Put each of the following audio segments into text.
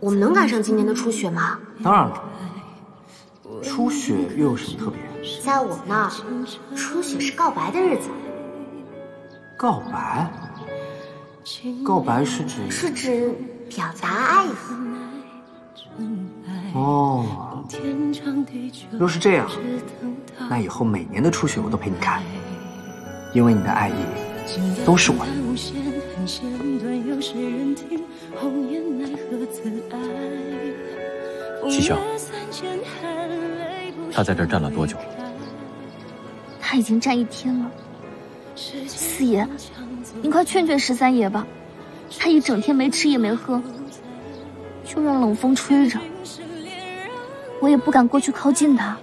我们能赶上今年的初雪吗？当然了。初雪又有什么特别？在我那儿，初雪是告白的日子。告白？告白是指？是指表达爱意。哦，若是这样，那以后每年的初雪我都陪你看，因为你的爱意都是我的。齐香，他在这儿站了多久了？他已经站一天了。四爷，您快劝劝十三爷吧，他一整天没吃也没喝，就让冷风吹着，我也不敢过去靠近他。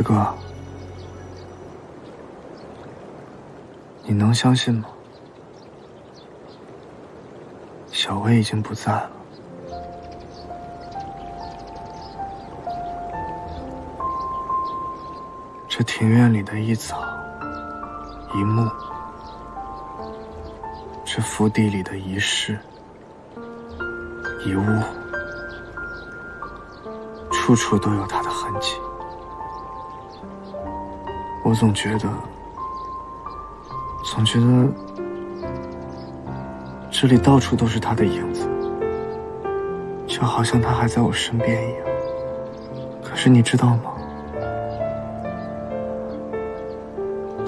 四哥，你能相信吗？小薇已经不在了。这庭院里的一草。一木，这府邸里的一室一物，处处都有他我总觉得，总觉得这里到处都是他的影子，就好像他还在我身边一样。可是你知道吗？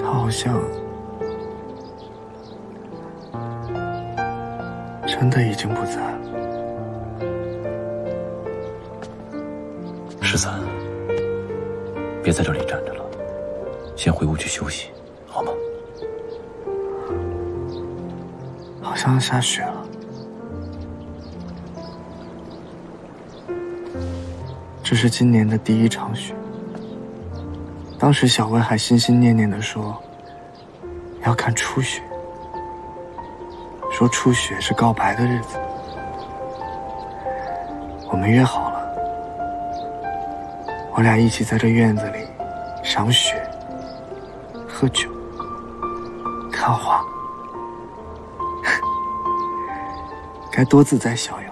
他好像真的已经不在了。十三，别在这里站着了，先回屋去休息，好吗？好像要下雪了。这是今年的第一场雪。当时小薇还心心念念的说。要看初雪，说初雪是告白的日子，我们约好了，我俩一起在这院子里赏雪、喝酒、看花，该多自在逍遥。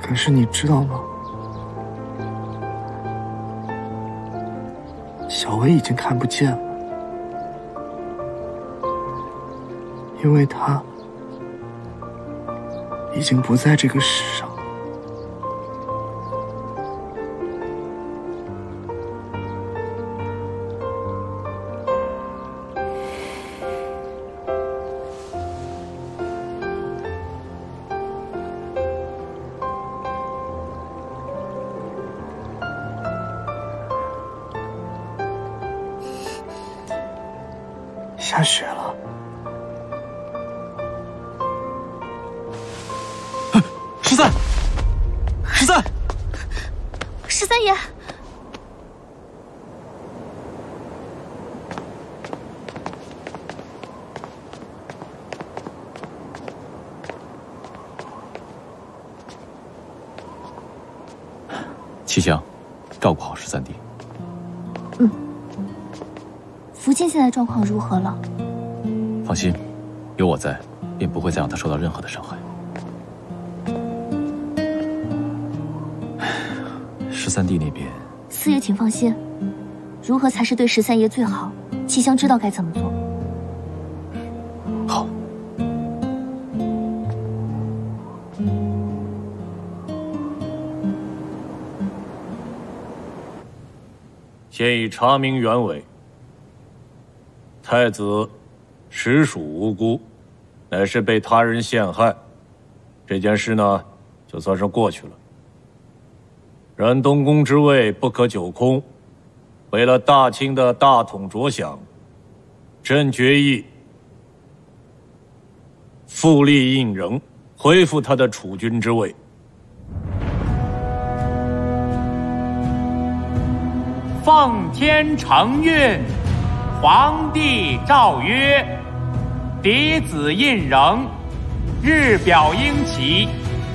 可是你知道吗？小薇已经看不见了，因为她已经不在这个世下雪了，在状况如何了？放心，有我在，便不会再让他受到任何的伤害。十三弟那边，四爷请放心，如何才是对十三爷最好？七香知道该怎么做。好。现已查明原委。太子实属无辜，乃是被他人陷害。这件事呢，就算是过去了。然东宫之位不可久空，为了大清的大统着想，朕决议复立胤禛，恢复他的储君之位。奉天承运，皇帝诏曰：嫡子胤禛，日表英奇，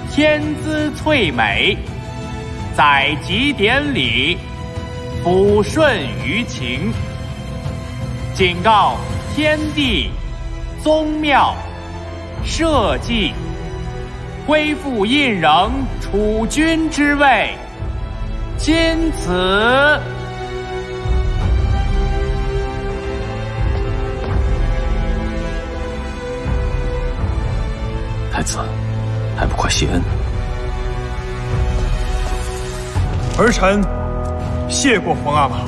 天资翠美，载籍典礼，抚顺于情。谨告天地、宗庙、社稷，恢复胤禛储君之位。今此。太子，还不快谢恩！儿臣谢过皇阿玛。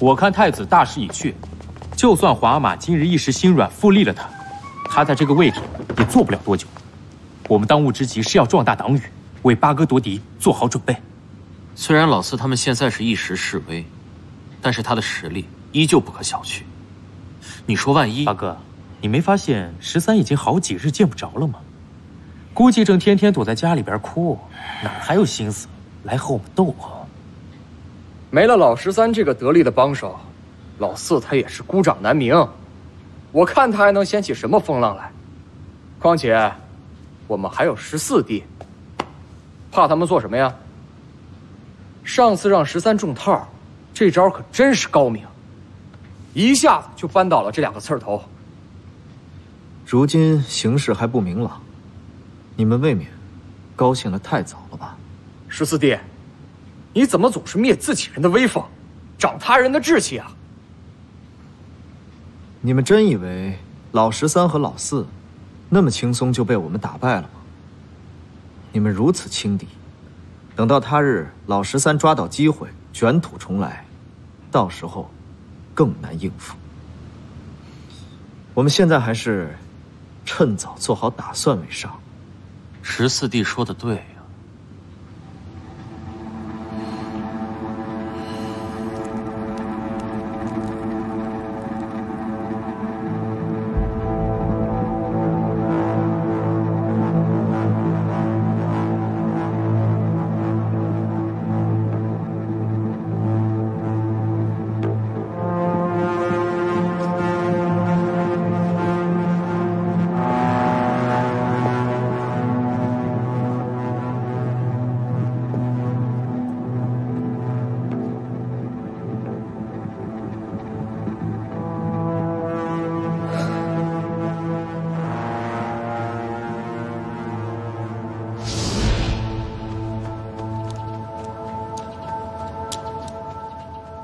我看太子大势已去，就算皇阿玛今日一时心软复立了他，他在这个位置也坐不了多久。我们当务之急是要壮大党羽。为八哥夺嫡做好准备。虽然老四他们现在是一时示威，但是他的实力依旧不可小觑。你说万一……八哥，你没发现十三已经好几日见不着了吗？估计正天天躲在家里边哭，哪还有心思来和我们斗啊？没了老十三这个得力的帮手，老四他也是孤掌难鸣。我看他还能掀起什么风浪来？况且，我们还有十四弟。怕他们做什么呀？上次让十三中套，这招可真是高明，一下子就扳倒了这两个刺头。如今形势还不明朗，你们未免高兴的太早了吧？十四弟，你怎么总是灭自己人的威风，长他人的志气啊？你们真以为老十三和老四那么轻松就被我们打败了吗？你们如此轻敌，等到他日老十三抓到机会卷土重来，到时候更难应付。我们现在还是趁早做好打算为上。十四弟说的对。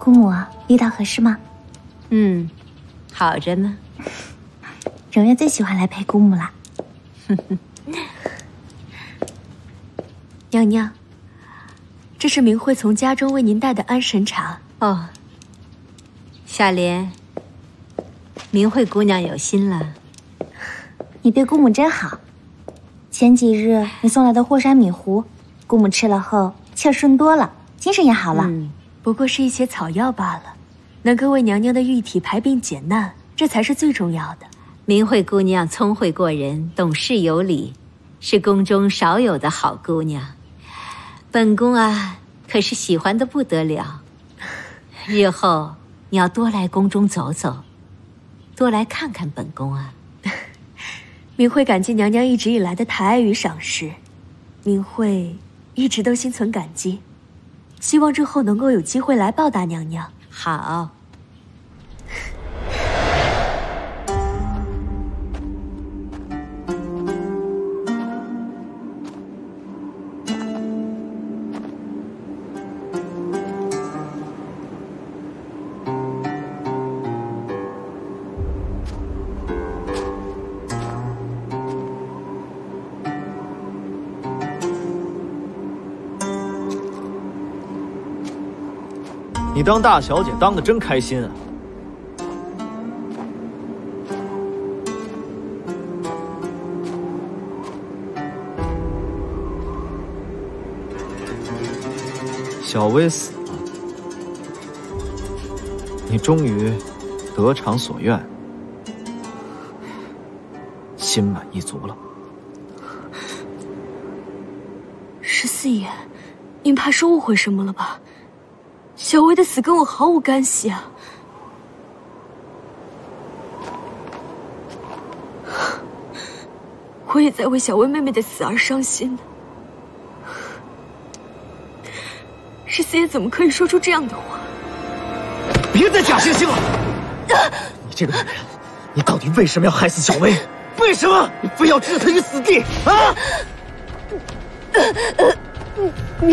姑母，遇到合适吗？嗯，好着呢。荣月最喜欢来陪姑母了。娘娘，这是明慧从家中为您带的安神茶。哦，夏莲，明慧姑娘有心了。你对姑母真好。前几日你送来的霍山米糊，姑母吃了后气儿顺多了，精神也好了。不过是一些草药罢了，能够为娘娘的玉体排病解难，这才是最重要的。明慧姑娘聪慧过人，懂事有礼，是宫中少有的好姑娘。本宫啊，可是喜欢的不得了。日后你要多来宫中走走，多来看看本宫啊。明慧感激娘娘一直以来的抬爱与赏识，明慧一直都心存感激。希望之后能够有机会来报答娘娘。好。当大小姐当的真开心啊。小薇死了你终于得偿所愿心满意足了。十四爷您怕是误会什么了吧？小薇的死跟我毫无干系啊！我也在为小薇妹妹的死而伤心呢。十四爷怎么可以说出这样的话？别再假惺惺了！你这个女人，你到底为什么要害死小薇？为什么你非要置她于死地啊？我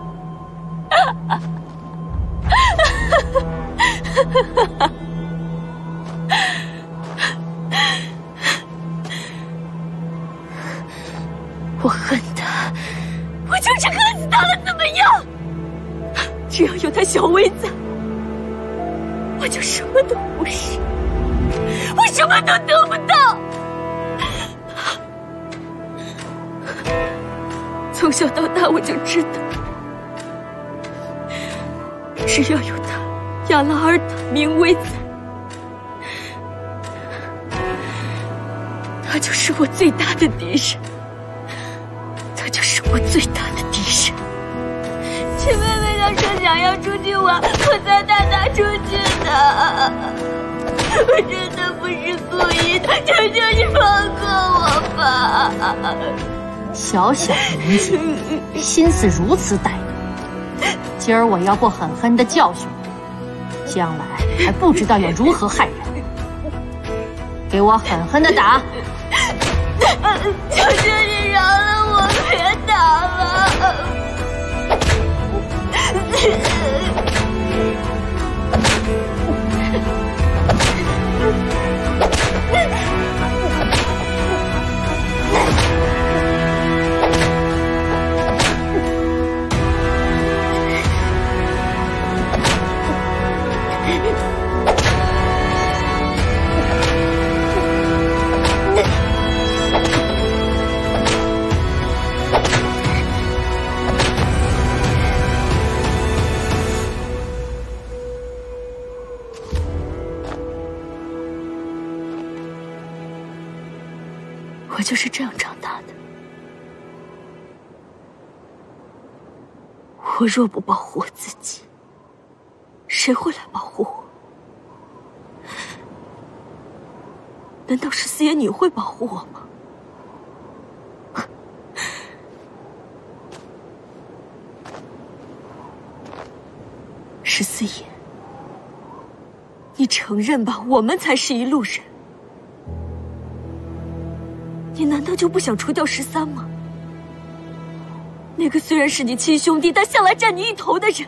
小薇在，我就什么都不是，我什么都得不到。从小到大，我就知道，只要有他亚拉尔塔明威在，他就是我最大的敌人。他就是我最想要出去玩，我才带他出去的。我真的不是故意的，求求你放过我吧！小小年纪，心思如此歹毒，今儿我要不狠狠的教训你，将来还不知道要如何害人。给我狠狠的打！求求你饶了我，别打了！我就是这样长大的。我若不保护我自己，谁会来保护我？难道十四爷你会保护我吗？十四爷，你承认吧，我们才是一路人。就不想除掉十三吗？那个虽然是你亲兄弟，但向来占你一头的人。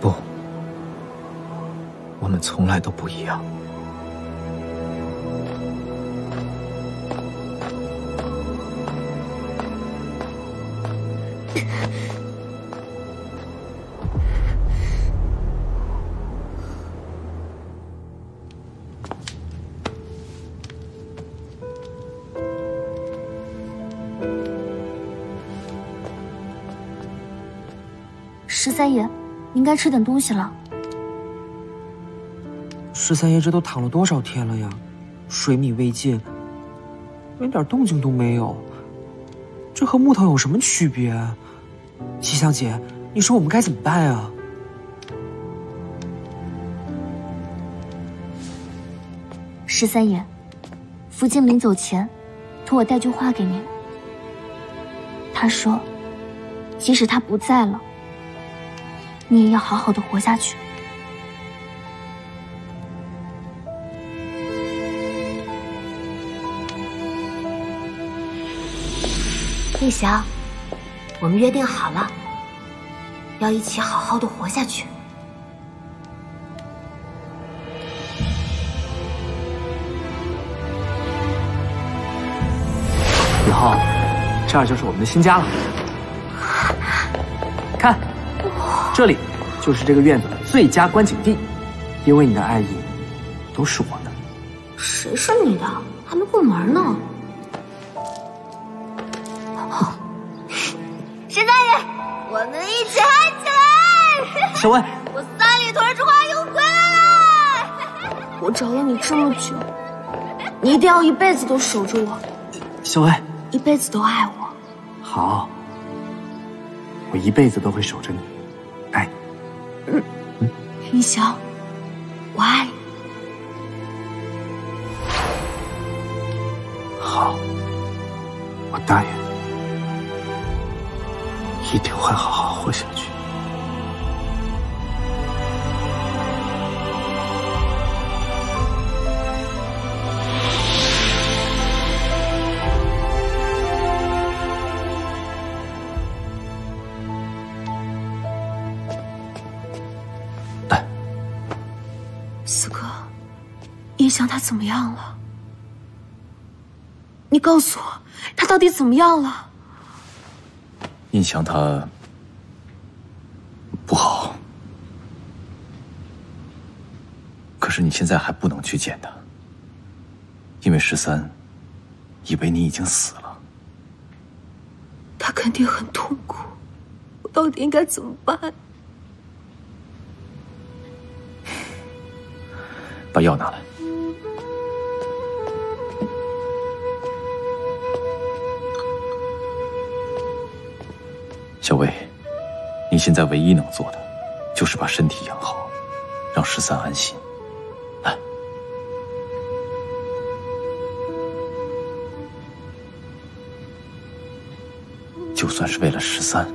不，我们从来都不一样。十三爷，您该吃点东西了。十三爷这都躺了多少天了呀？水米未进，连点动静都没有。这和木头有什么区别？七香姐，你说我们该怎么办啊？十三爷，福晋临走前，托我带句话给您。他说，即使他不在了，你也要好好的活下去。令祥，我们约定好了，要一起好好的活下去。以后，这儿就是我们的新家了。这里就是这个院子的最佳观景地，因为你的爱意都是我的。谁是你的？还没过门呢。沈大人，我们一起嗨起来！小薇，我三里屯之花又回来了！我找了你这么久，你一定要一辈子都守着我，小薇，一辈子都爱我。好，我一辈子都会守着你。行翔他怎么样了？你告诉我，他到底怎么样了？印象他不好，可是你现在还不能去见他，因为十三以为你已经死了。他肯定很痛苦，我到底应该怎么办？把药拿来。小薇，你现在唯一能做的，就是把身体养好，让十三安心。来，就算是为了十三，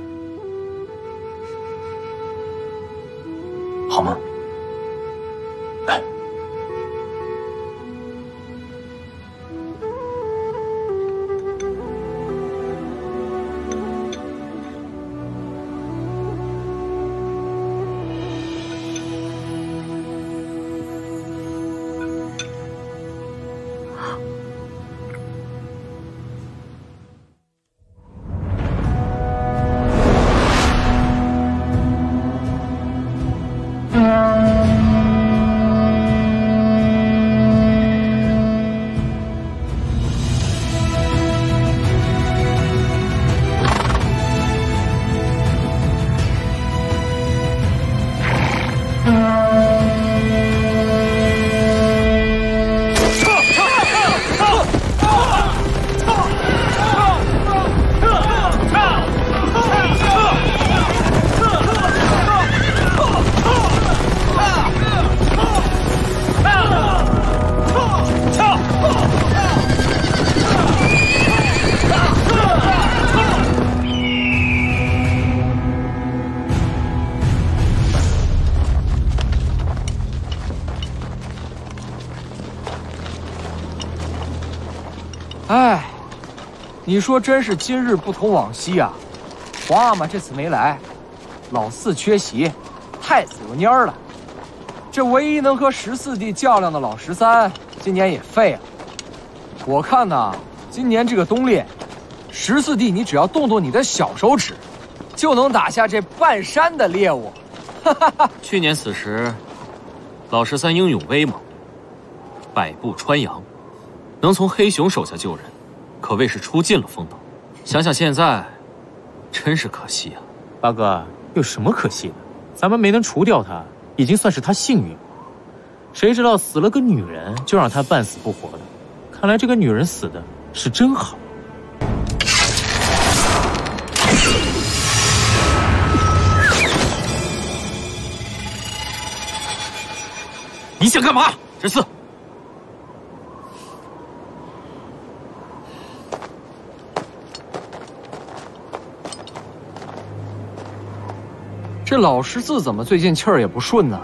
哎，你说真是今日不同往昔啊！皇阿玛这次没来，老四缺席，太子又蔫了。这唯一能和十四弟较量的老十三，今年也废了。我看呐，今年这个冬猎，十四弟你只要动动你的小手指，就能打下这半山的猎物。哈哈去年此时，老十三英勇威猛，百步穿杨，能从黑熊手下救人，可谓是出尽了风头。想想现在，真是可惜啊！八哥，有什么可惜的？咱们没能除掉他，已经算是他幸运了。谁知道死了个女人，就让他半死不活的。看来这个女人死的是真好。你想干嘛，十四？这老十字怎么最近气儿也不顺呢？